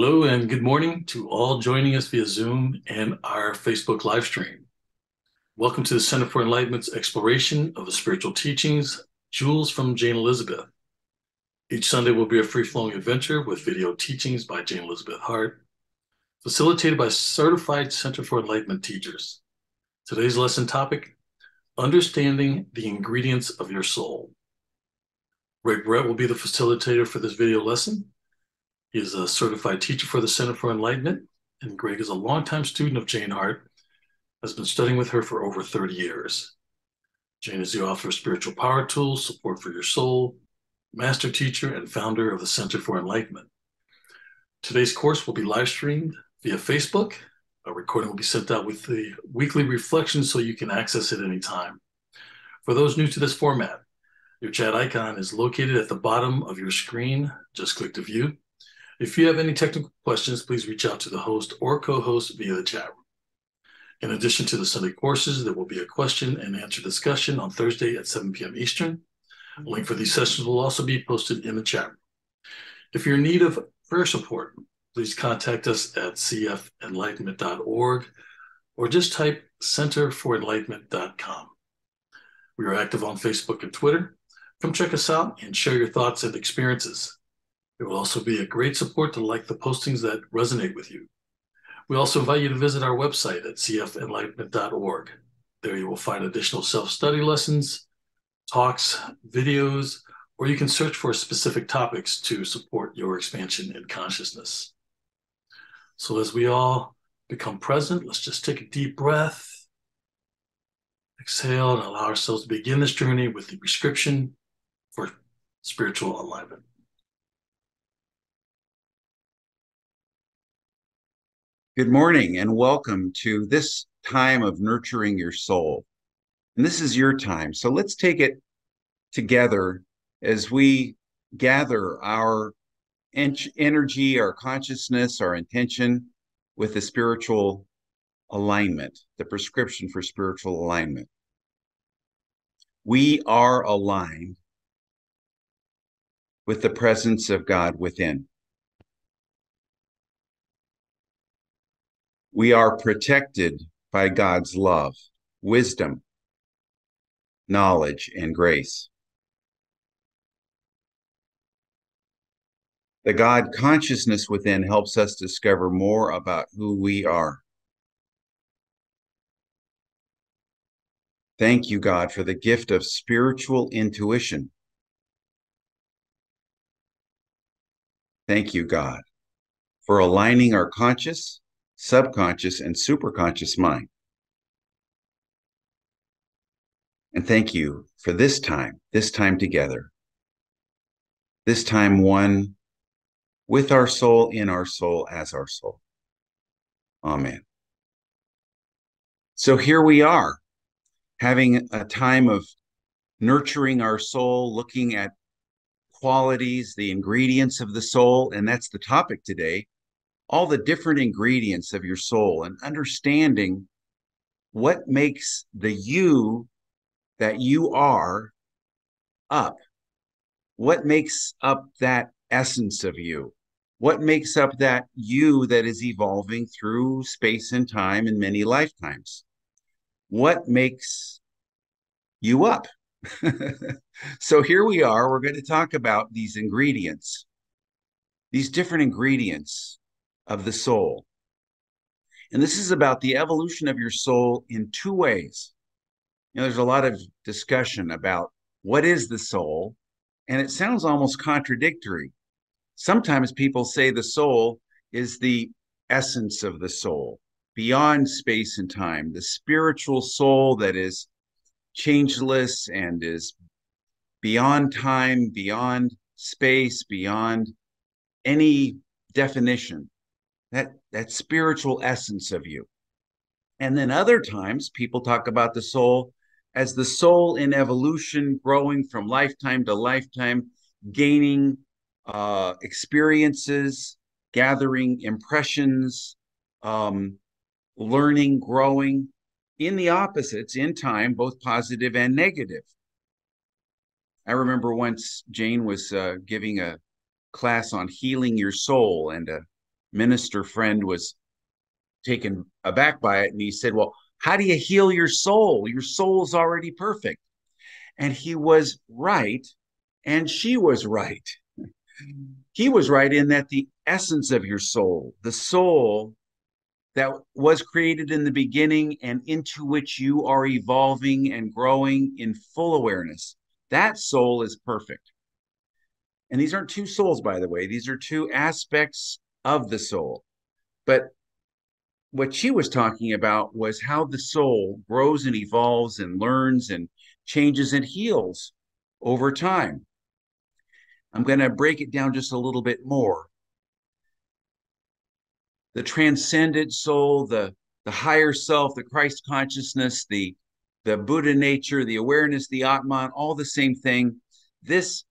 Hello and good morning to all joining us via Zoom and our Facebook live stream. Welcome to the Center for Enlightenment's exploration of the spiritual teachings, Jewels from Jane Elizabeth. Each Sunday will be a free-flowing adventure with video teachings by Jane Elizabeth Hart, facilitated by certified Center for Enlightenment teachers. Today's lesson topic, Understanding the Ingredients of Your Soul. Ray Brett will be the facilitator for this video lesson. Is a certified teacher for the Center for Enlightenment, and Greg is a longtime student of Jane Hart has been studying with her for over 30 years. Jane is the author of Spiritual Power Tools, Support for Your Soul, master teacher, and founder of the Center for Enlightenment. Today's course will be live streamed via Facebook. A recording will be sent out with the weekly reflections so you can access it anytime. For those new to this format, your chat icon is located at the bottom of your screen. Just click to view. If you have any technical questions, please reach out to the host or co-host via the chat room. In addition to the Sunday courses, there will be a question and answer discussion on Thursday at 7 p.m. Eastern. A link for these sessions will also be posted in the chat room. If you're in need of prayer support, please contact us at cfenlightenment.org or just type centerforenlightenment.com. We are active on Facebook and Twitter. Come check us out and share your thoughts and experiences. It will also be a great support to like the postings that resonate with you. We also invite you to visit our website at cfenlightenment.org. There you will find additional self study lessons, talks, videos, or you can search for specific topics to support your expansion in consciousness. So, as we all become present, let's just take a deep breath, exhale, and allow ourselves to begin this journey with the prescription for spiritual alignment. Good morning and welcome to this time of nurturing your soul. And this is your time. So let's take it together as we gather our energy, our consciousness, our intention with the spiritual alignment, the prescription for spiritual alignment. We are aligned with the presence of God within. We are protected by God's love, wisdom, knowledge, and grace. The God consciousness within helps us discover more about who we are. Thank you, God, for the gift of spiritual intuition. Thank you, God, for aligning our conscious subconscious, and superconscious mind. And thank you for this time, this time together, this time one with our soul, in our soul, as our soul. Amen. So here we are, having a time of nurturing our soul, looking at qualities, the ingredients of the soul, and that's the topic today all the different ingredients of your soul and understanding what makes the you that you are up. What makes up that essence of you? What makes up that you that is evolving through space and time in many lifetimes? What makes you up? so here we are. We're going to talk about these ingredients, these different ingredients of the soul. And this is about the evolution of your soul in two ways. You know, there's a lot of discussion about what is the soul, and it sounds almost contradictory. Sometimes people say the soul is the essence of the soul, beyond space and time, the spiritual soul that is changeless and is beyond time, beyond space, beyond any definition that that spiritual essence of you. And then other times people talk about the soul as the soul in evolution growing from lifetime to lifetime gaining uh, experiences gathering impressions um, learning growing in the opposites in time both positive and negative. I remember once jane was uh, giving a class on healing your soul and a minister friend was taken aback by it and he said, Well, how do you heal your soul? Your soul's already perfect. And he was right, and she was right. He was right in that the essence of your soul, the soul that was created in the beginning and into which you are evolving and growing in full awareness, that soul is perfect. And these aren't two souls, by the way, these are two aspects of the soul. But what she was talking about was how the soul grows and evolves and learns and changes and heals over time. I'm going to break it down just a little bit more. The transcendent soul, the, the higher self, the Christ consciousness, the, the Buddha nature, the awareness, the Atman, all the same thing. This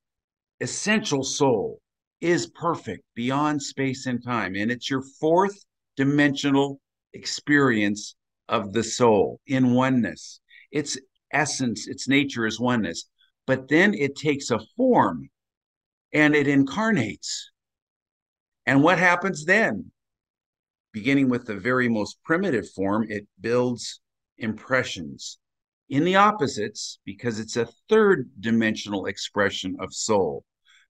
essential soul is perfect beyond space and time. And it's your fourth dimensional experience of the soul in oneness. Its essence, its nature is oneness. But then it takes a form and it incarnates. And what happens then? Beginning with the very most primitive form, it builds impressions. In the opposites, because it's a third dimensional expression of soul.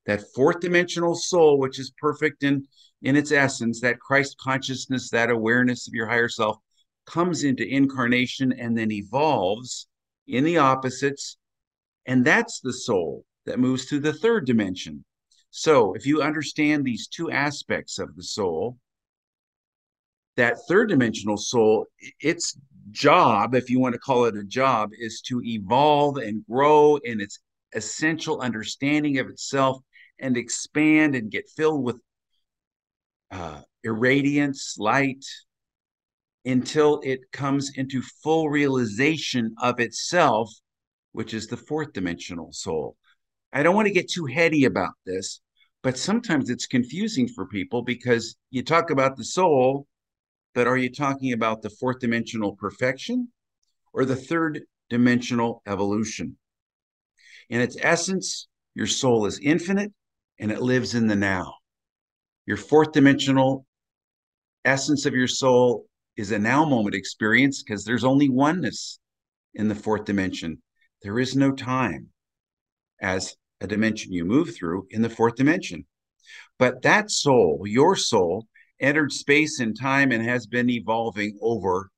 That fourth dimensional soul, which is perfect in in its essence, that Christ consciousness, that awareness of your higher self, comes into incarnation and then evolves in the opposites. And that's the soul that moves to the third dimension. So, if you understand these two aspects of the soul, that third dimensional soul, its job, if you want to call it a job, is to evolve and grow in its essential understanding of itself and expand and get filled with uh, irradiance, light, until it comes into full realization of itself, which is the fourth dimensional soul. I don't want to get too heady about this, but sometimes it's confusing for people because you talk about the soul, but are you talking about the fourth dimensional perfection or the third dimensional evolution? In its essence, your soul is infinite and it lives in the now. Your fourth dimensional essence of your soul is a now moment experience because there's only oneness in the fourth dimension. There is no time as a dimension you move through in the fourth dimension. But that soul, your soul, entered space and time and has been evolving over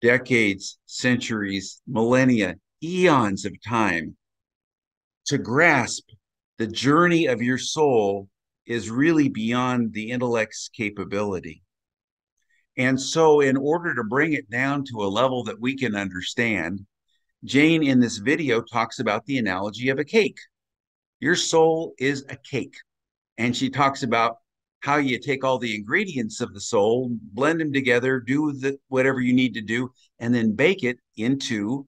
decades, centuries, millennia, eons of time to grasp the journey of your soul is really beyond the intellect's capability. And so, in order to bring it down to a level that we can understand, Jane in this video talks about the analogy of a cake. Your soul is a cake. And she talks about how you take all the ingredients of the soul, blend them together, do the, whatever you need to do, and then bake it into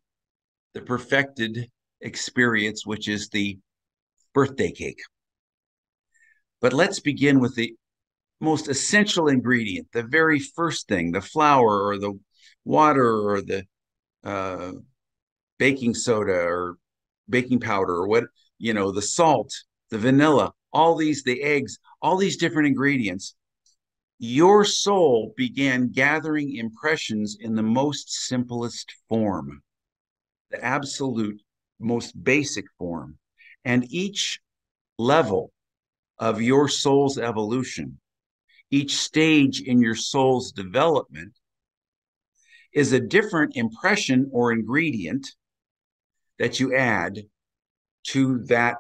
the perfected experience, which is the birthday cake. But let's begin with the most essential ingredient, the very first thing, the flour or the water or the uh, baking soda or baking powder or what, you know, the salt, the vanilla, all these, the eggs, all these different ingredients. Your soul began gathering impressions in the most simplest form, the absolute most basic form. And each level of your soul's evolution, each stage in your soul's development is a different impression or ingredient that you add to that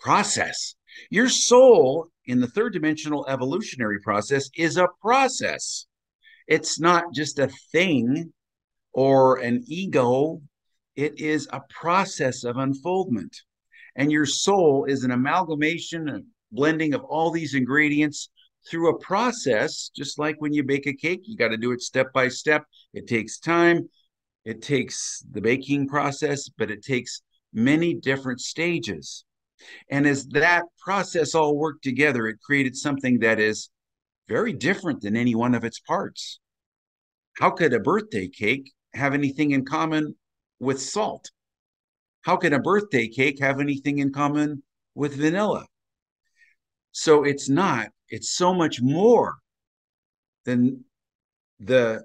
process. Your soul in the third dimensional evolutionary process is a process. It's not just a thing or an ego, it is a process of unfoldment. And your soul is an amalgamation and blending of all these ingredients through a process, just like when you bake a cake, you got to do it step by step. It takes time, it takes the baking process, but it takes many different stages. And as that process all worked together, it created something that is very different than any one of its parts. How could a birthday cake have anything in common with salt? how can a birthday cake have anything in common with vanilla? So it's not It's so much more than the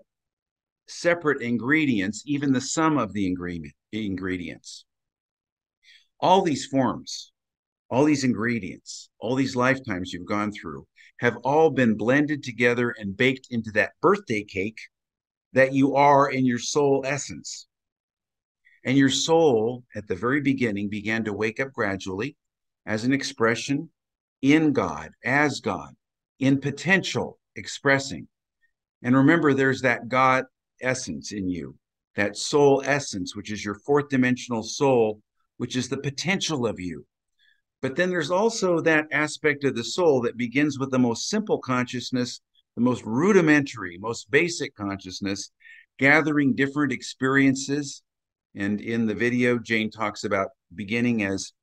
separate ingredients, even the sum of the ingredient, ingredients. All these forms, all these ingredients, all these lifetimes you've gone through have all been blended together and baked into that birthday cake that you are in your soul essence. And your soul at the very beginning began to wake up gradually as an expression in God, as God, in potential expressing. And remember, there's that God essence in you, that soul essence, which is your fourth dimensional soul, which is the potential of you. But then there's also that aspect of the soul that begins with the most simple consciousness, the most rudimentary, most basic consciousness, gathering different experiences. And in the video, Jane talks about beginning as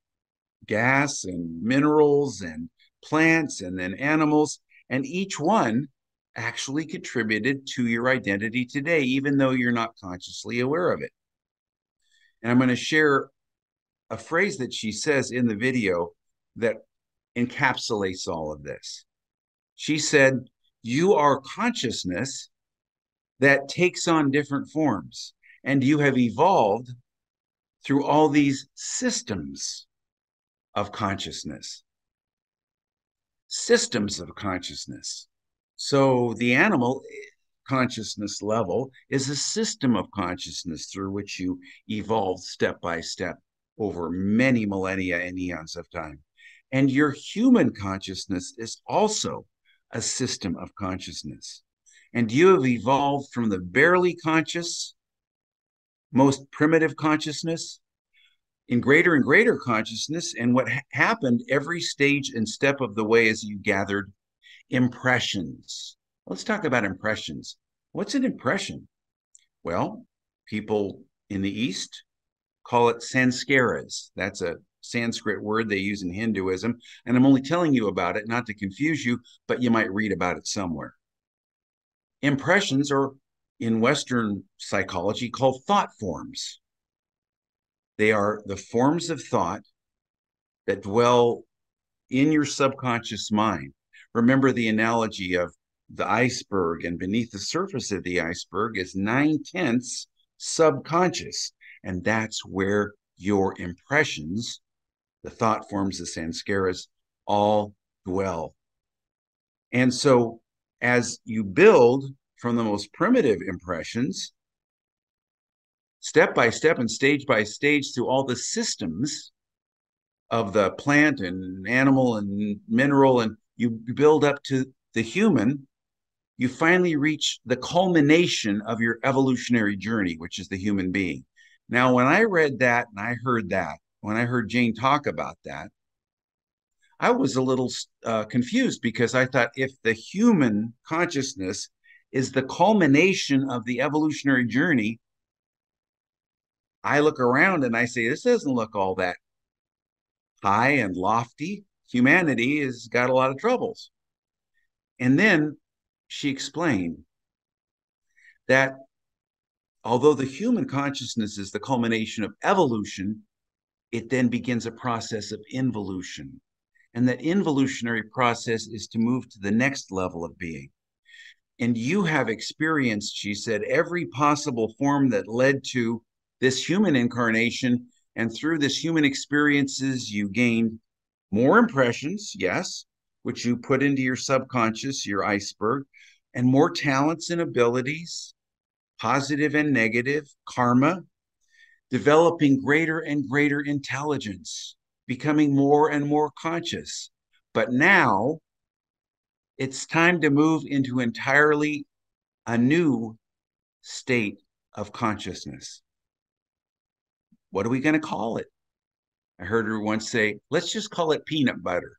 gas and minerals and plants and then animals. And each one actually contributed to your identity today, even though you're not consciously aware of it. And I'm going to share a phrase that she says in the video that encapsulates all of this. She said, You are consciousness that takes on different forms, and you have evolved through all these systems of consciousness. Systems of consciousness. So the animal eh, consciousness level is a system of consciousness through which you evolve step by step over many millennia and eons of time. And your human consciousness is also a system of consciousness. And you have evolved from the barely conscious, most primitive consciousness in greater and greater consciousness. And what ha- happened every stage and step of the way as you gathered impressions. Let's talk about impressions. What's an impression? Well, people in the East call it sanskaras. That's a Sanskrit word they use in Hinduism. And I'm only telling you about it not to confuse you, but you might read about it somewhere. Impressions are in Western psychology called thought forms. They are the forms of thought that dwell in your subconscious mind. Remember the analogy of the iceberg, and beneath the surface of the iceberg is nine tenths subconscious. And that's where your impressions, the thought forms, the sanskaras, all dwell. And so, as you build from the most primitive impressions, step by step and stage by stage through all the systems of the plant and animal and mineral and you build up to the human, you finally reach the culmination of your evolutionary journey, which is the human being. Now, when I read that and I heard that, when I heard Jane talk about that, I was a little uh, confused because I thought if the human consciousness is the culmination of the evolutionary journey, I look around and I say, this doesn't look all that high and lofty humanity has got a lot of troubles. And then she explained that although the human consciousness is the culmination of evolution, it then begins a process of involution. And that involutionary process is to move to the next level of being. And you have experienced, she said, every possible form that led to this human incarnation. And through this human experiences, you gained more impressions, yes, which you put into your subconscious, your iceberg, and more talents and abilities, positive and negative, karma, developing greater and greater intelligence, becoming more and more conscious. But now it's time to move into entirely a new state of consciousness. What are we going to call it? I heard her once say, let's just call it peanut butter,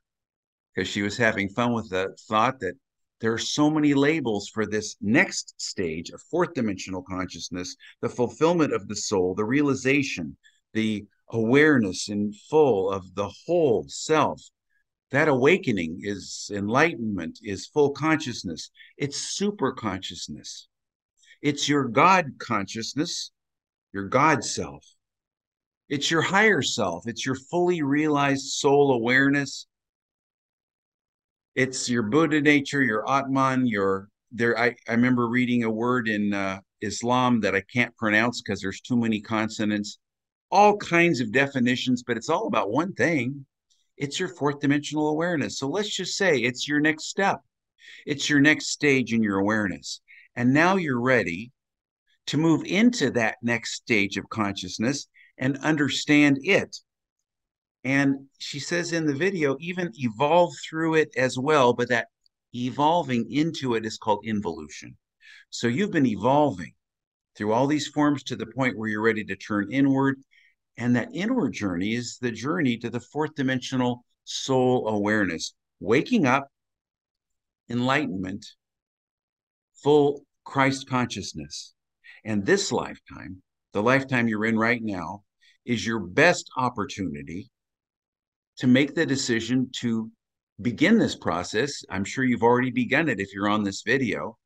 because she was having fun with the thought that there are so many labels for this next stage of fourth dimensional consciousness, the fulfillment of the soul, the realization, the awareness in full of the whole self. That awakening is enlightenment, is full consciousness. It's super consciousness. It's your God consciousness, your God self. It's your higher self, it's your fully realized soul awareness. it's your Buddha nature, your Atman, your there. I, I remember reading a word in uh, Islam that I can't pronounce because there's too many consonants, all kinds of definitions, but it's all about one thing. It's your fourth dimensional awareness. So let's just say it's your next step. It's your next stage in your awareness. And now you're ready to move into that next stage of consciousness and understand it. And she says in the video, even evolve through it as well, but that evolving into it is called involution. So you've been evolving through all these forms to the point where you're ready to turn inward. And that inward journey is the journey to the fourth dimensional soul awareness, waking up, enlightenment, full Christ consciousness. And this lifetime, the lifetime you're in right now, is your best opportunity to make the decision to begin this process. I'm sure you've already begun it if you're on this video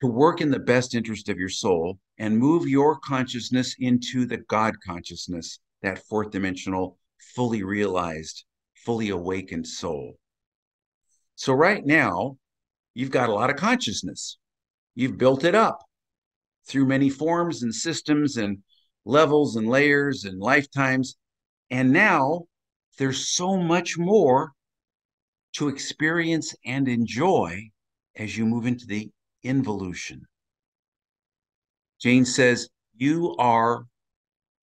to work in the best interest of your soul and move your consciousness into the God consciousness, that fourth dimensional, fully realized, fully awakened soul. So, right now, you've got a lot of consciousness. You've built it up through many forms and systems and levels and layers and lifetimes. And now there's so much more to experience and enjoy as you move into the involution. Jane says, You are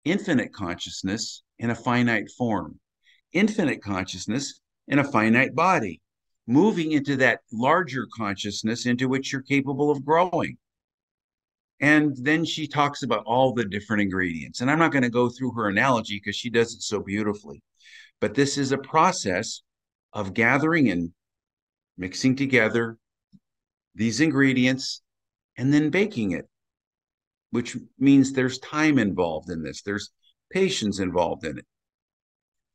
infinite consciousness in a finite form, infinite consciousness in a finite body, moving into that larger consciousness into which you're capable of growing. And then she talks about all the different ingredients. And I'm not going to go through her analogy because she does it so beautifully. But this is a process of gathering and mixing together these ingredients and then baking it, which means there's time involved in this, there's patience involved in it.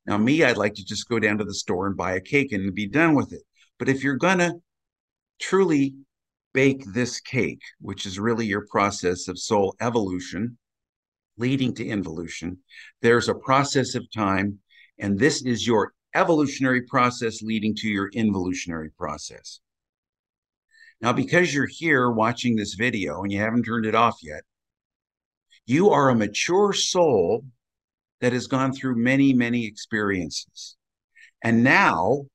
Now, me, I'd like to just go down to the store and buy a cake and be done with it. But if you're going to truly bake this cake, which is really your process of soul evolution leading to involution, there's a process of time. And this is your evolutionary process leading to your involutionary process. Now, because you're here watching this video and you haven't turned it off yet, you are a mature soul that has gone through many, many experiences. And now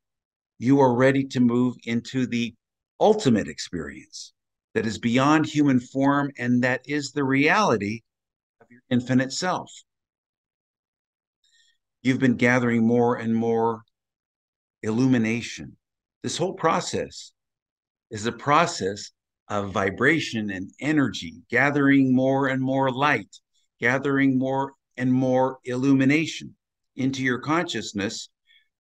you are ready to move into the ultimate experience that is beyond human form and that is the reality of your infinite self. You've been gathering more and more illumination. This whole process is a process of vibration and energy, gathering more and more light, gathering more and more illumination into your consciousness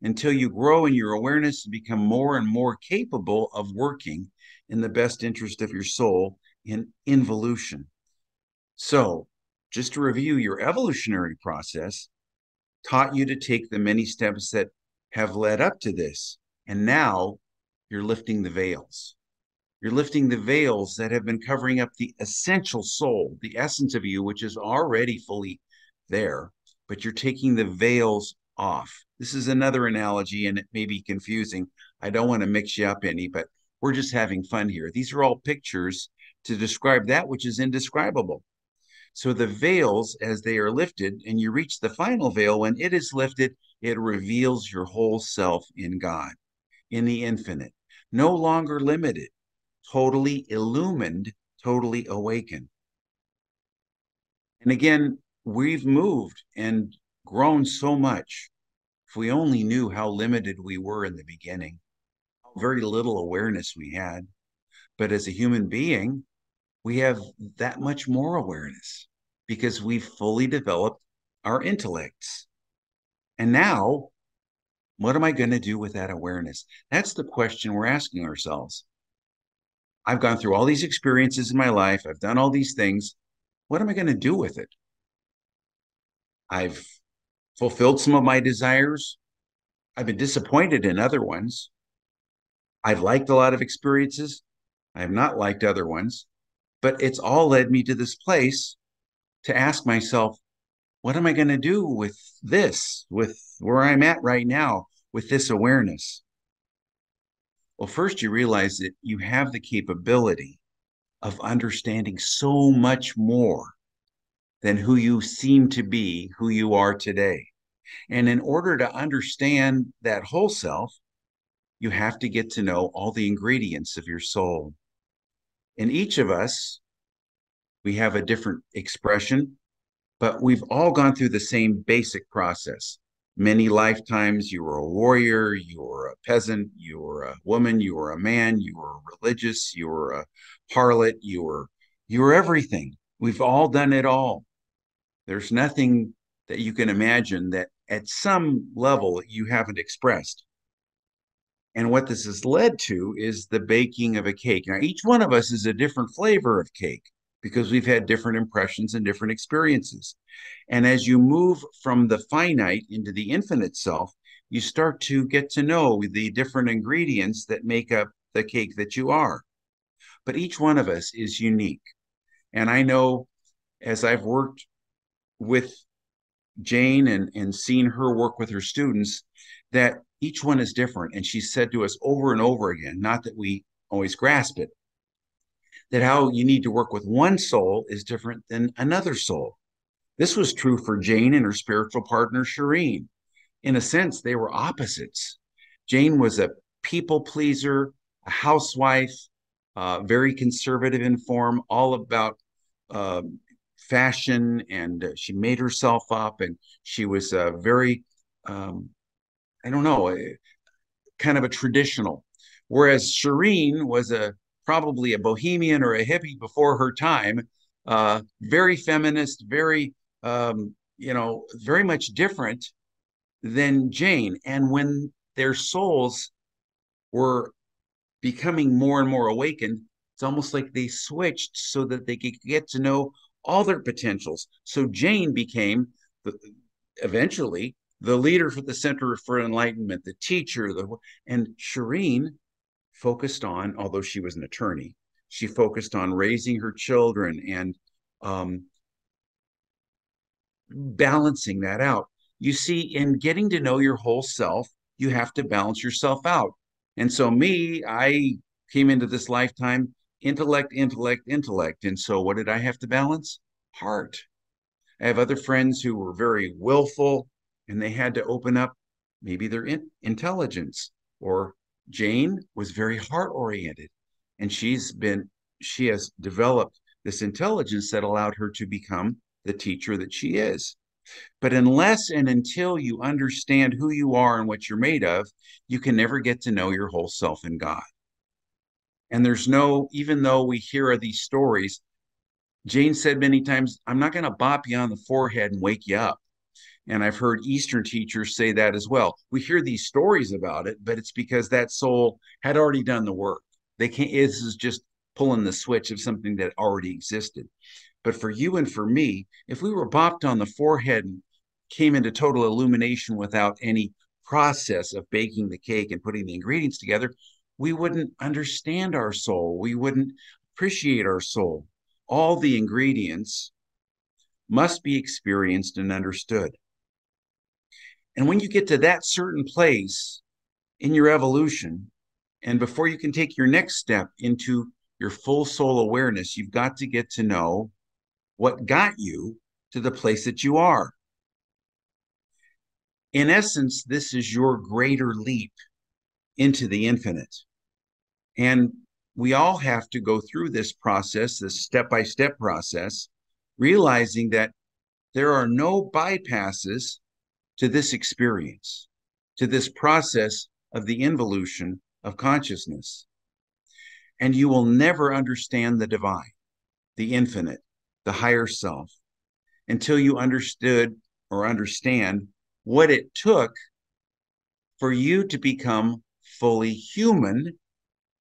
until you grow in your awareness and become more and more capable of working in the best interest of your soul in involution. So, just to review, your evolutionary process taught you to take the many steps that have led up to this. And now you're lifting the veils. You're lifting the veils that have been covering up the essential soul, the essence of you, which is already fully there, but you're taking the veils off. This is another analogy, and it may be confusing. I don't want to mix you up any, but we're just having fun here. These are all pictures to describe that which is indescribable. So the veils, as they are lifted, and you reach the final veil, when it is lifted, it reveals your whole self in God, in the infinite, no longer limited, totally illumined, totally awakened. And again, we've moved and grown so much. If we only knew how limited we were in the beginning, how very little awareness we had. But as a human being, we have that much more awareness because we've fully developed our intellects. And now, what am I going to do with that awareness? That's the question we're asking ourselves. I've gone through all these experiences in my life. I've done all these things. What am I going to do with it? I've fulfilled some of my desires. I've been disappointed in other ones. I've liked a lot of experiences. I have not liked other ones. But it's all led me to this place to ask myself, what am I going to do with this, with where I'm at right now, with this awareness? Well, first, you realize that you have the capability of understanding so much more than who you seem to be, who you are today. And in order to understand that whole self, you have to get to know all the ingredients of your soul. In each of us, we have a different expression, but we've all gone through the same basic process. Many lifetimes, you were a warrior, you were a peasant, you were a woman, you were a man, you were religious, you were a harlot, you were you were everything. We've all done it all. There's nothing that you can imagine that at some level you haven't expressed. And what this has led to is the baking of a cake. Now, each one of us is a different flavor of cake because we've had different impressions and different experiences. And as you move from the finite into the infinite self, you start to get to know the different ingredients that make up the cake that you are. But each one of us is unique. And I know as I've worked with Jane and, and seen her work with her students that each one is different. And she said to us over and over again, not that we always grasp it, that how you need to work with one soul is different than another soul. This was true for Jane and her spiritual partner, Shireen. In a sense, they were opposites. Jane was a people pleaser, a housewife, uh, very conservative in form, all about uh, fashion, and uh, she made herself up, and she was uh, very, um, I don't know, a, kind of a traditional. Whereas Shireen was a probably a bohemian or a hippie before her time, uh, very feminist, very um, you know, very much different than Jane. And when their souls were becoming more and more awakened, it's almost like they switched so that they could get to know all their potentials. So Jane became the, eventually the leader for the Center for Enlightenment, the teacher, the and Shireen focused on, although she was an attorney, she focused on raising her children and um, balancing that out. You see, in getting to know your whole self, you have to balance yourself out. And so, me, I came into this lifetime intellect, intellect, intellect. And so, what did I have to balance? Heart. I have other friends who were very willful and they had to open up maybe their in- intelligence. Or Jane was very heart oriented and she's been, she has developed this intelligence that allowed her to become the teacher that she is. But unless and until you understand who you are and what you're made of, you can never get to know your whole self in God. And there's no, even though we hear these stories, Jane said many times, I'm not going to bop you on the forehead and wake you up. And I've heard Eastern teachers say that as well. We hear these stories about it, but it's because that soul had already done the work. They can't, this is just pulling the switch of something that already existed. But for you and for me, if we were bopped on the forehead and came into total illumination without any process of baking the cake and putting the ingredients together, we wouldn't understand our soul. We wouldn't appreciate our soul. All the ingredients must be experienced and understood. And when you get to that certain place in your evolution, and before you can take your next step into your full soul awareness, you've got to get to know what got you to the place that you are. In essence, this is your greater leap into the infinite. And we all have to go through this process, this step by step process, realizing that there are no bypasses to this experience, to this process of the involution of consciousness. And you will never understand the divine, the infinite, the higher self, until you understood or understand what it took for you to become fully human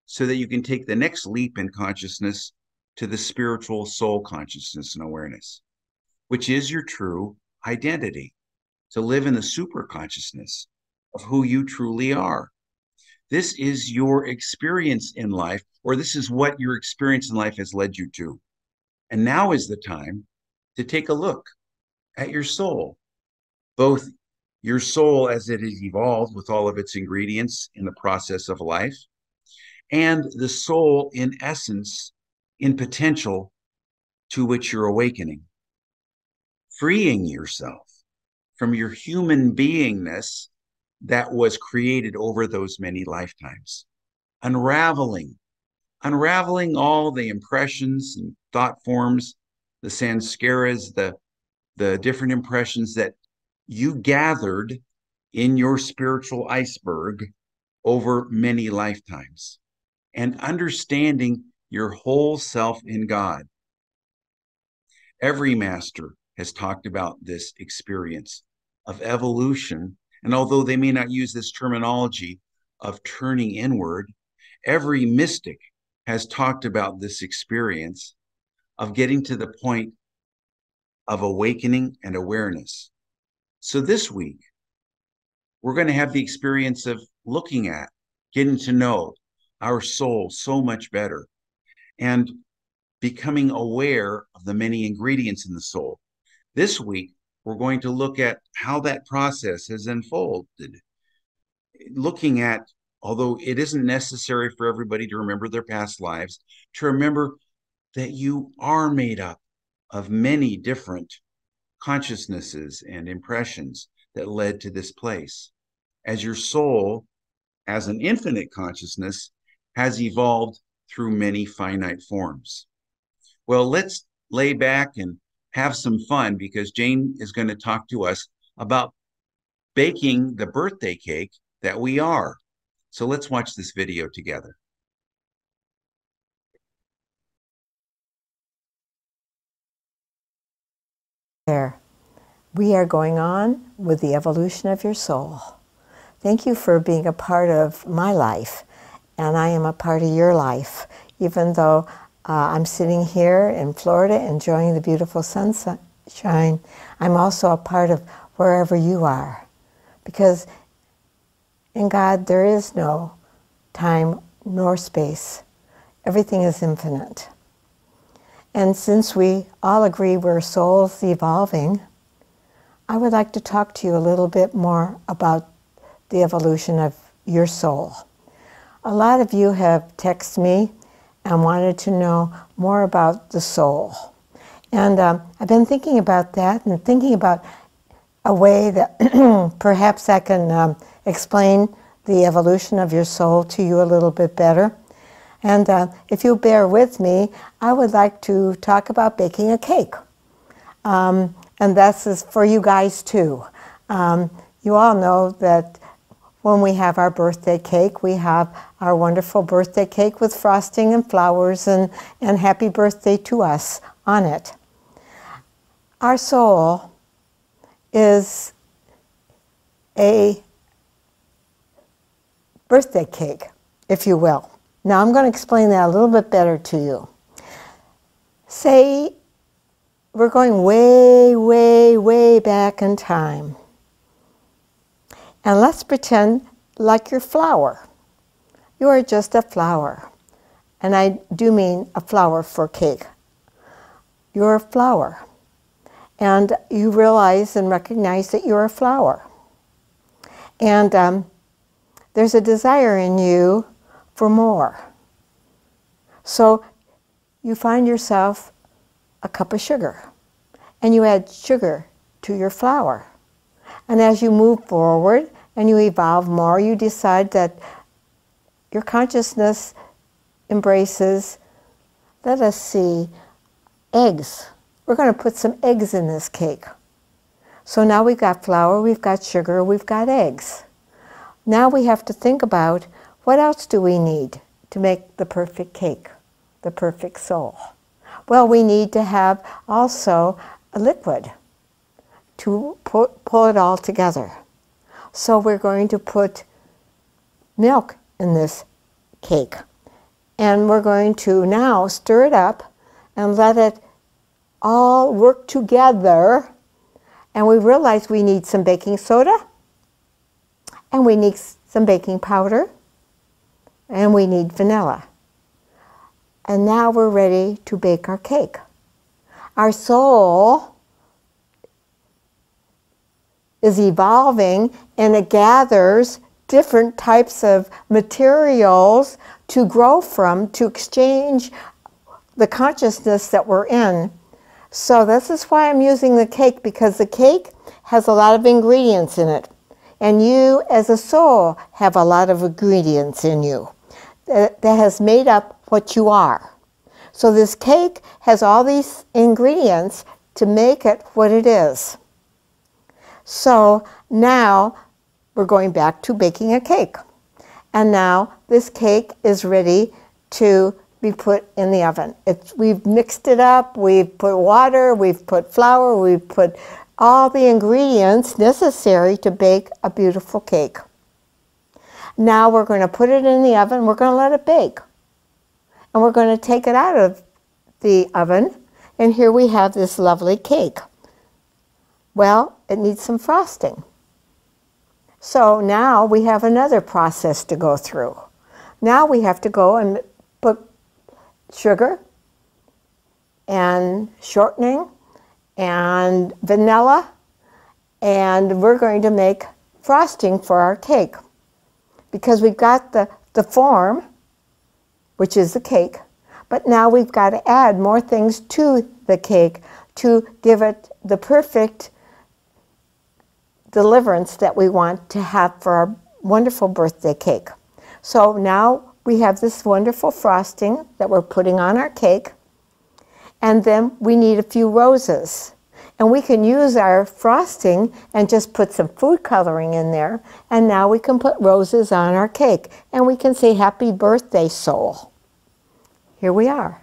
so that you can take the next leap in consciousness to the spiritual soul consciousness and awareness, which is your true identity, to live in the super consciousness of who you truly are. This is your experience in life, or this is what your experience in life has led you to. And now is the time to take a look at your soul, both your soul as it has evolved with all of its ingredients in the process of life, and the soul in essence, in potential to which you're awakening. Freeing yourself from your human beingness that was created over those many lifetimes. Unraveling, unraveling all the impressions and thought forms, the sanskaras, the, the different impressions that you gathered in your spiritual iceberg over many lifetimes and understanding your whole self in God. Every master has talked about this experience of evolution. And although they may not use this terminology of turning inward, every mystic has talked about this experience of getting to the point of awakening and awareness. So this week, we're going to have the experience of looking at, getting to know our soul so much better, and becoming aware of the many ingredients in the soul. This week, we're going to look at how that process has unfolded, looking at, although it isn't necessary for everybody to remember their past lives, to remember that you are made up of many different consciousnesses and impressions that led to this place. As your soul, as an infinite consciousness, has evolved through many finite forms. Well, let's lay back and have some fun because Jane is going to talk to us about baking the birthday cake that we are. So let's watch this video together. There. We are going on with the evolution of your soul. Thank you for being a part of my life, and I am a part of your life, even though uh, I'm sitting here in Florida enjoying the beautiful sunshine. I'm also a part of wherever you are, because in God there is no time nor space. Everything is infinite. And since we all agree we're souls evolving, I would like to talk to you a little bit more about the evolution of your soul. A lot of you have texted me and wanted to know more about the soul. And um, I've been thinking about that and thinking about a way that perhaps I can um, explain the evolution of your soul to you a little bit better. And uh, if you bear with me, I would like to talk about baking a cake. Um, and this is for you guys too. Um, you all know that when we have our birthday cake, we have our wonderful birthday cake with frosting and flowers and, and happy birthday to us on it. Our soul is a birthday cake, if you will. Now I'm going to explain that a little bit better to you. Say we're going way, way, way back in time. And let's pretend like you're flour. You are just a flour. And I do mean a flour for cake. You're a flour. And you realize and recognize that you're a flour. And um, there's a desire in you for more. So you find yourself a cup of sugar and you add sugar to your flour. And as you move forward and you evolve more, you decide that your consciousness embraces, let us see, eggs. We're going to put some eggs in this cake. So now we've got flour, we've got sugar, we've got eggs. Now we have to think about what else do we need to make the perfect cake, the perfect soul. Well, we need to have also a liquid to put, pull it all together. So we're going to put milk in this cake. And we're going to now stir it up and let it all work together. And we realize we need some baking soda and we need some baking powder and we need vanilla. And now we're ready to bake our cake. Our soul is evolving and it gathers different types of materials to grow from, to exchange the consciousness that we're in. So this is why I'm using the cake because the cake has a lot of ingredients in it. And you as a soul have a lot of ingredients in you that, has made up what you are. So this cake has all these ingredients to make it what it is. So now we're going back to baking a cake. And now this cake is ready to be put in the oven. It's, we've mixed it up, we've put water, we've put flour, we've put all the ingredients necessary to bake a beautiful cake. Now we're going to put it in the oven, we're going to let it bake. And we're going to take it out of the oven, and here we have this lovely cake. Well, it needs some frosting. So now we have another process to go through. Now we have to go and put sugar and shortening and vanilla and we're going to make frosting for our cake because we've got the, the form which is the cake but now we've got to add more things to the cake to give it the perfect deliverance that we want to have for our wonderful birthday cake. So now we have this wonderful frosting that we're putting on our cake. And then we need a few roses. And we can use our frosting and just put some food coloring in there. And now we can put roses on our cake. And we can say, Happy birthday, soul. Here we are.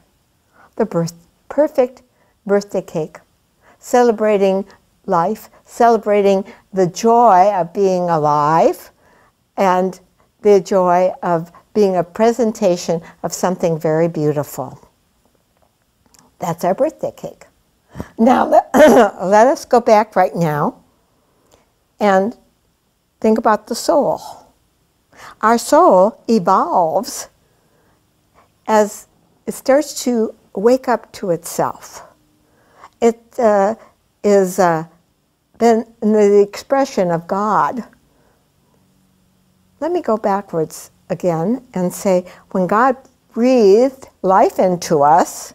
The birth, perfect birthday cake. Celebrating life, celebrating the joy of being alive and the joy of being a presentation of something very beautiful. That's our birthday cake. Now, let, let us go back right now and think about the soul. Our soul evolves as it starts to wake up to itself. It uh, is uh, then the expression of God. Let me go backwards again and say when God breathed life into us,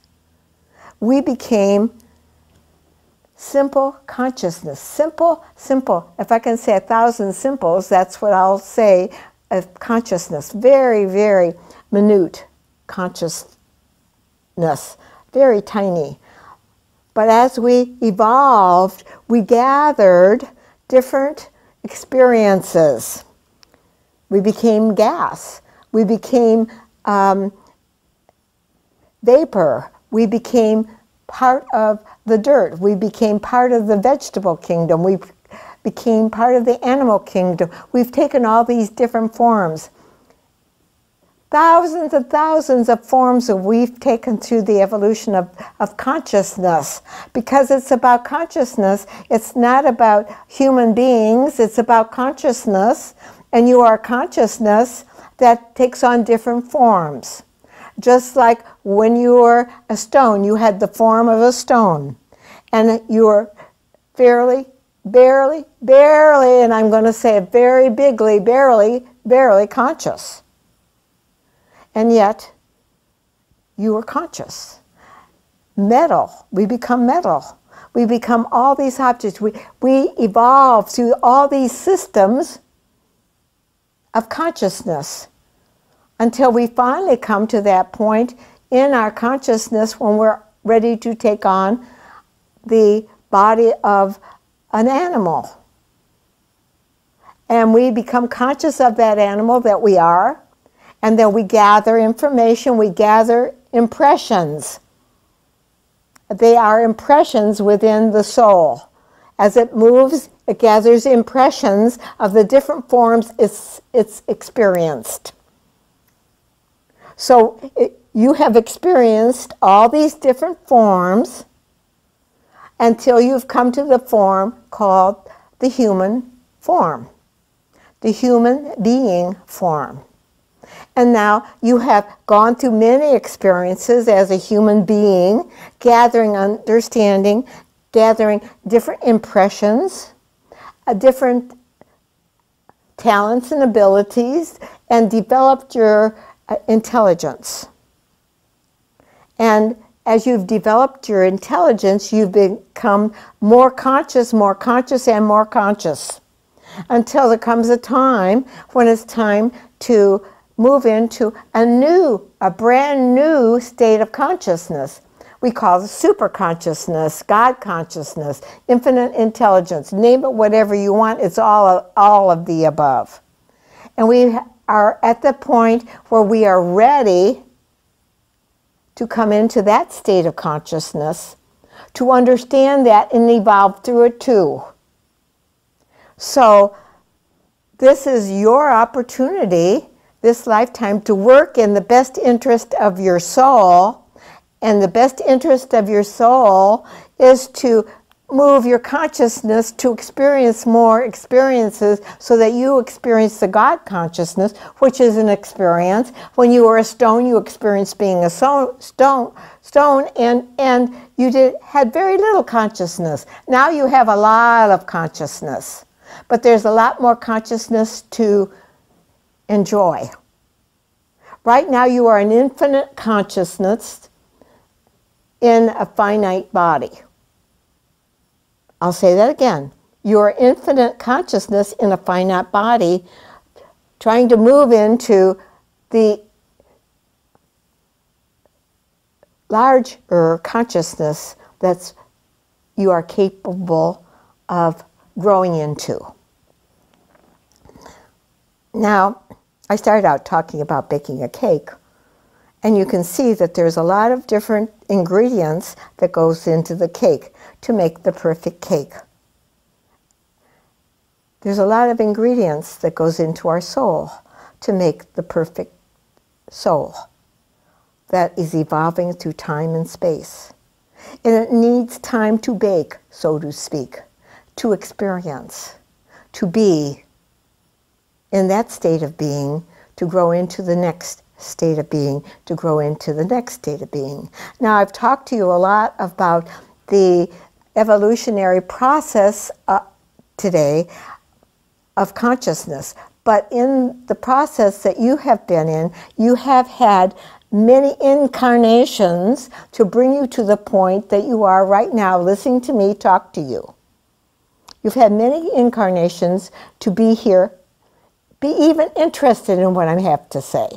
we became simple consciousness. Simple, simple. If I can say a thousand simples, that's what I'll say of consciousness. Very, very minute consciousness. Very tiny. But as we evolved, we gathered different experiences. We became gas. We became um, vapor. We became part of the dirt. We became part of the vegetable kingdom. We became part of the animal kingdom. We've taken all these different forms thousands and thousands of forms that we've taken through the evolution of, of consciousness. Because it's about consciousness, it's not about human beings, it's about consciousness, and you are consciousness that takes on different forms. Just like when you were a stone, you had the form of a stone, and you were fairly, barely, barely, and I'm going to say it very bigly, barely, barely conscious and yet you are conscious. Metal, we become metal. We become all these objects. We, we evolve through all these systems of consciousness until we finally come to that point in our consciousness when we're ready to take on the body of an animal. And we become conscious of that animal that we are, and then we gather information, we gather impressions. They are impressions within the soul. As it moves, it gathers impressions of the different forms it's, it's experienced. So it, you have experienced all these different forms until you've come to the form called the human form, the human being form. And now you have gone through many experiences as a human being, gathering understanding, gathering different impressions, uh, different talents and abilities, and developed your uh, intelligence. And as you've developed your intelligence, you've become more conscious, more conscious, and more conscious until there comes a time when it's time to move into a new, a brand new state of consciousness. We call it super consciousness, God consciousness, infinite intelligence. Name it whatever you want. It's all of, all of the above. And we are at the point where we are ready to come into that state of consciousness, to understand that and evolve through it too. So, this is your opportunity this lifetime to work in the best interest of your soul. And the best interest of your soul is to move your consciousness to experience more experiences so that you experience the God consciousness, which is an experience. When you were a stone, you experienced being a so, stone, stone and, and you did, had very little consciousness. Now you have a lot of consciousness, but there's a lot more consciousness to enjoy. Right now, you are an infinite consciousness in a finite body. I'll say that again. Your infinite consciousness in a finite body, trying to move into the larger consciousness that's you are capable of growing into. Now, I started out talking about baking a cake, and you can see that there's a lot of different ingredients that goes into the cake to make the perfect cake. There's a lot of ingredients that goes into our soul to make the perfect soul that is evolving through time and space. And it needs time to bake, so to speak, to experience, to be in that state of being, to grow into the next state of being, to grow into the next state of being. Now, I've talked to you a lot about the evolutionary process uh, today of consciousness. But in the process that you have been in, you have had many incarnations to bring you to the point that you are right now listening to me talk to you. You've had many incarnations to be here, be even interested in what I have to say.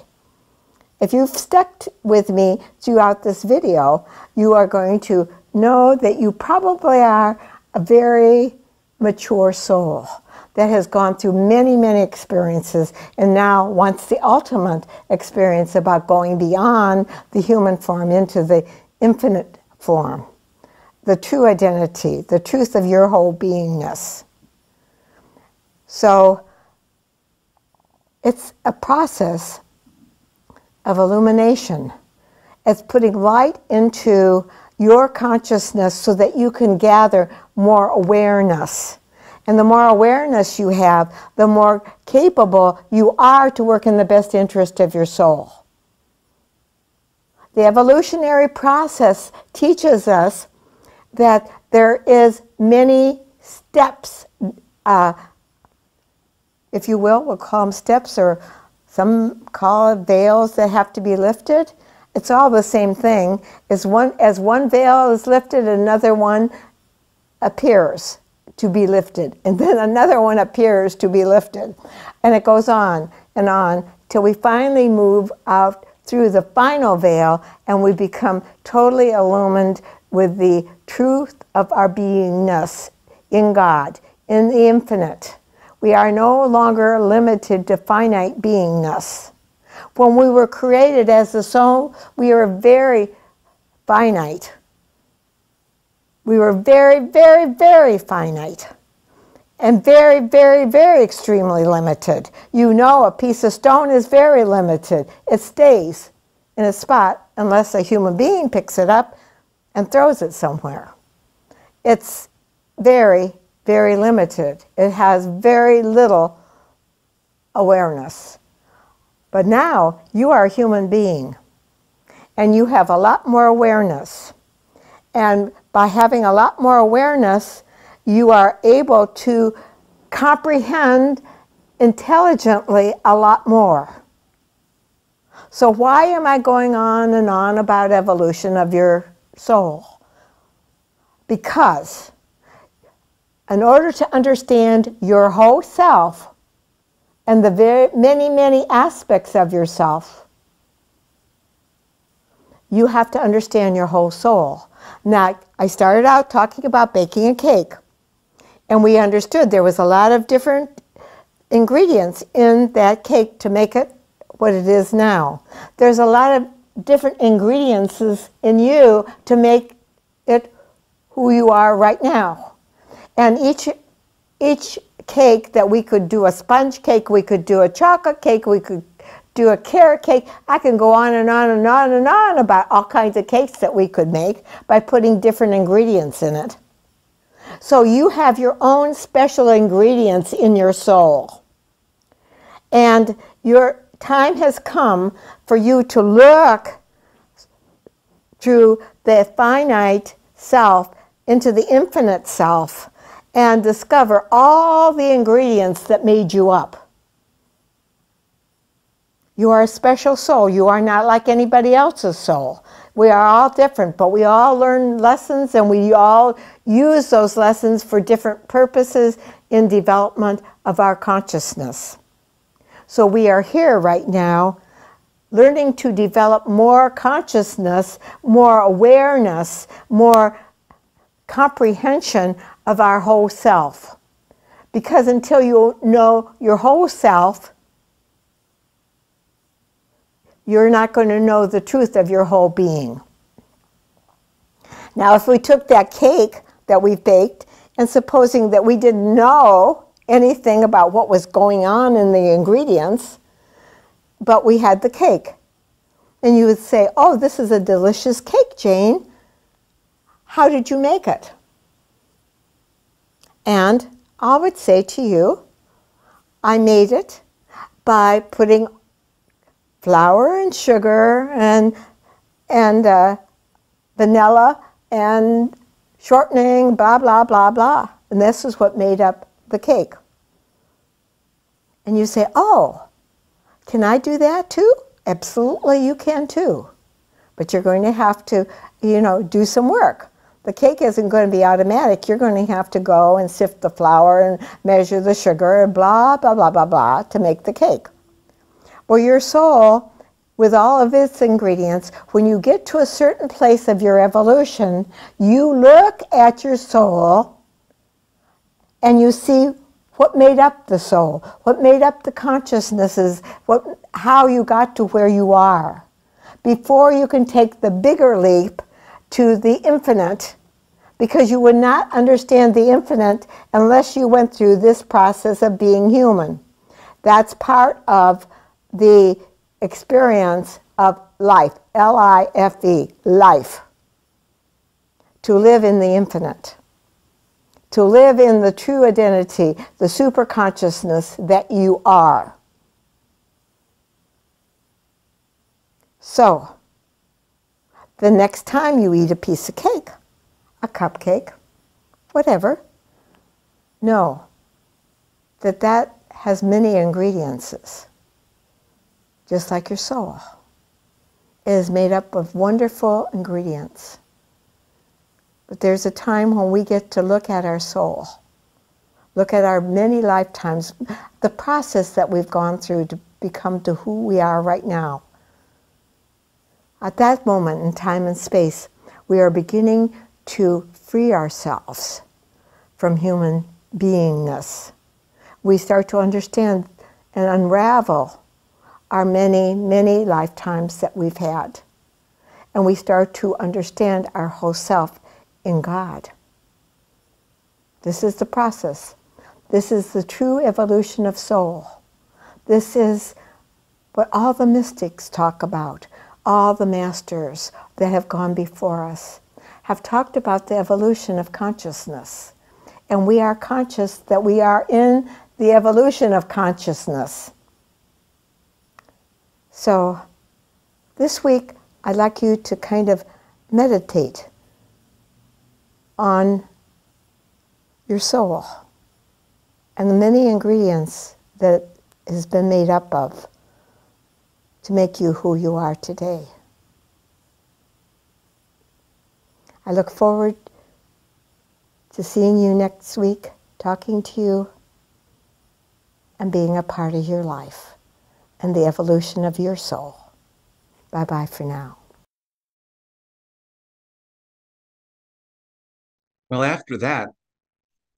If you've stuck with me throughout this video, you are going to know that you probably are a very mature soul that has gone through many, many experiences and now wants the ultimate experience about going beyond the human form into the infinite form, the true identity, the truth of your whole beingness. So it's a process of illumination. It's putting light into your consciousness so that you can gather more awareness. And the more awareness you have, the more capable you are to work in the best interest of your soul. The evolutionary process teaches us that there is many steps, uh, if you will, we'll call them steps, or some call it veils that have to be lifted it's all the same thing. As one, as one veil is lifted, another one appears to be lifted, and then another one appears to be lifted. And it goes on and on till we finally move out through the final veil and we become totally illumined with the truth of our beingness in God, in the infinite. We are no longer limited to finite beingness. When we were created as the soul, we were very finite. We were very, very, very finite. And very, very, very extremely limited. You know, a piece of stone is very limited. It stays in a spot unless a human being picks it up and throws it somewhere. It's very, very limited. It has very little awareness. But now you are a human being and you have a lot more awareness. And by having a lot more awareness, you are able to comprehend intelligently a lot more. So, why am I going on and on about evolution of your soul? Because in order to understand your whole self and the very many, many aspects of yourself, you have to understand your whole soul. Now, I started out talking about baking a cake, and we understood there was a lot of different ingredients in that cake to make it what it is now. There's a lot of different ingredients in you to make it who you are right now. And each each cake that we could do a sponge cake, we could do a chocolate cake, we could do a carrot cake. I can go on and on and on and on about all kinds of cakes that we could make by putting different ingredients in it. So you have your own special ingredients in your soul. And your time has come for you to look through the finite self into the infinite self and discover all the ingredients that made you up. You are a special soul. You are not like anybody else's soul. We are all different, but we all learn lessons and we all use those lessons for different purposes in development of our consciousness. So we are here right now learning to develop more consciousness, more awareness, more comprehension of our whole self. Because until you know your whole self, you're not going to know the truth of your whole being. Now, if we took that cake that we baked and supposing that we didn't know anything about what was going on in the ingredients, but we had the cake. And you would say, Oh, this is a delicious cake, Jane. How did you make it? And I would say to you, I made it by putting flour and sugar and, and uh, vanilla and shortening, blah, blah, blah, blah. And this is what made up the cake. And you say, oh, can I do that too? Absolutely, you can too. But you're going to have to, you know, do some work. The cake isn't going to be automatic. You're going to have to go and sift the flour and measure the sugar and blah, blah, blah, blah, blah to make the cake. Well, your soul, with all of its ingredients, when you get to a certain place of your evolution, you look at your soul and you see what made up the soul, what made up the consciousnesses, what, how you got to where you are. Before you can take the bigger leap to the infinite, because you would not understand the infinite unless you went through this process of being human. That's part of the experience of life, L I F E, life. To live in the infinite to live in the true identity, the super consciousness that you are. So, the next time you eat a piece of cake, a cupcake, whatever, know that that has many ingredients, just like your soul. It is made up of wonderful ingredients. But there's a time when we get to look at our soul, look at our many lifetimes, the process that we've gone through to become to who we are right now. At that moment in time and space, we are beginning to free ourselves from human beingness. We start to understand and unravel our many, many lifetimes that we've had. And we start to understand our whole self in God. This is the process. This is the true evolution of soul. This is what all the mystics talk about. All the masters that have gone before us have talked about the evolution of consciousness. And we are conscious that we are in the evolution of consciousness. So, this week, I'd like you to kind of meditate on your soul and the many ingredients that has been made up of to make you who you are today. I look forward to seeing you next week, talking to you, and being a part of your life and the evolution of your soul. Bye bye for now. Well, after that,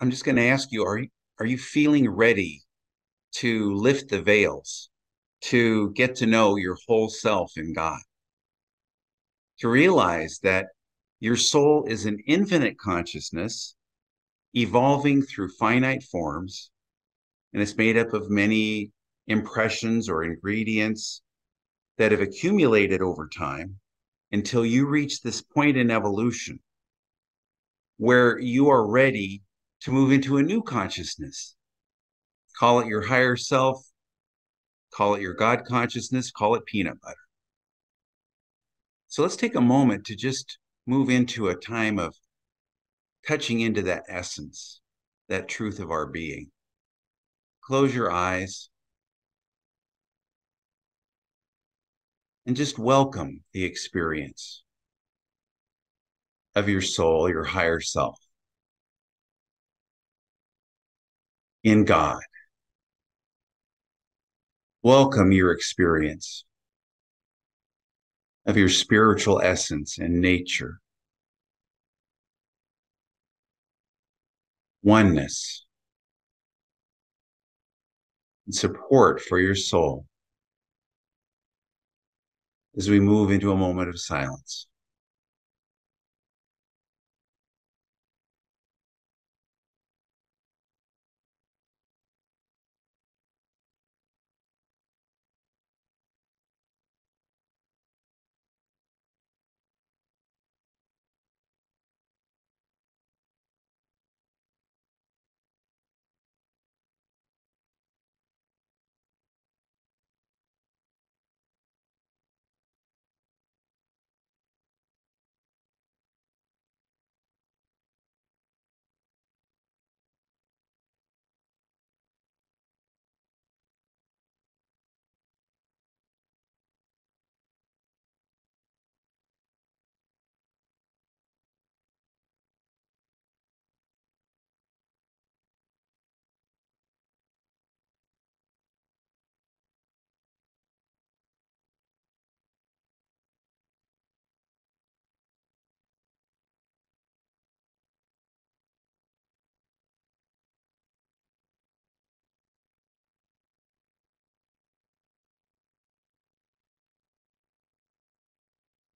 I'm just going to ask you are you, are you feeling ready to lift the veils, to get to know your whole self in God? To realize that your soul is an infinite consciousness evolving through finite forms, and it's made up of many impressions or ingredients that have accumulated over time until you reach this point in evolution where you are ready to move into a new consciousness. Call it your higher self, call it your God consciousness, call it peanut butter. So let's take a moment to just move into a time of touching into that essence, that truth of our being. Close your eyes and just welcome the experience of your soul, your higher self in God. Welcome your experience of your spiritual essence and nature. Oneness and support for your soul as we move into a moment of silence.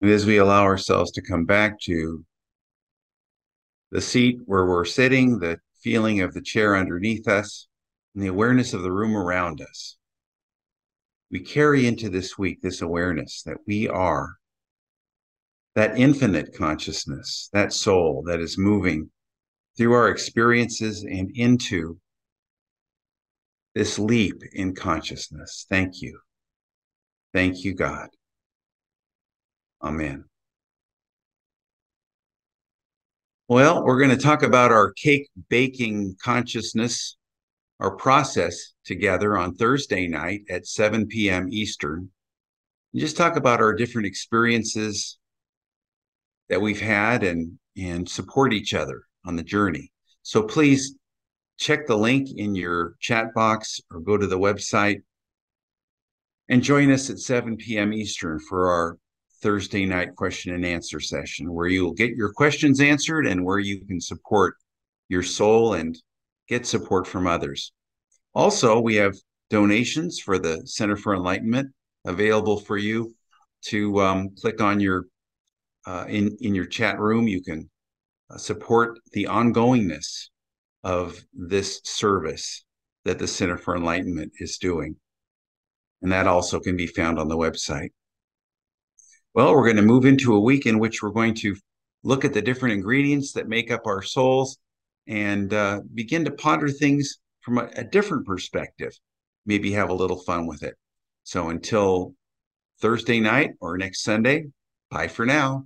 And as we allow ourselves to come back to the seat where we're sitting, the feeling of the chair underneath us, and the awareness of the room around us, we carry into this week this awareness that we are that infinite consciousness, that soul that is moving through our experiences and into this leap in consciousness. Thank you. Thank you, God. Amen. Well, we're going to talk about our cake baking consciousness, our process together on Thursday night at 7 p.m. Eastern. And just talk about our different experiences that we've had and, and support each other on the journey. So please check the link in your chat box or go to the website and join us at 7 p.m. Eastern for our Thursday night question and answer session where you will get your questions answered and where you can support your soul and get support from others. Also, we have donations for the Center for Enlightenment available for you to um, click on your uh, in in your chat room. You can uh, support the ongoingness of this service that the Center for Enlightenment is doing, and that also can be found on the website. Well, we're going to move into a week in which we're going to look at the different ingredients that make up our souls and uh, begin to ponder things from a, a different perspective. Maybe have a little fun with it. So until Thursday night or next Sunday, bye for now.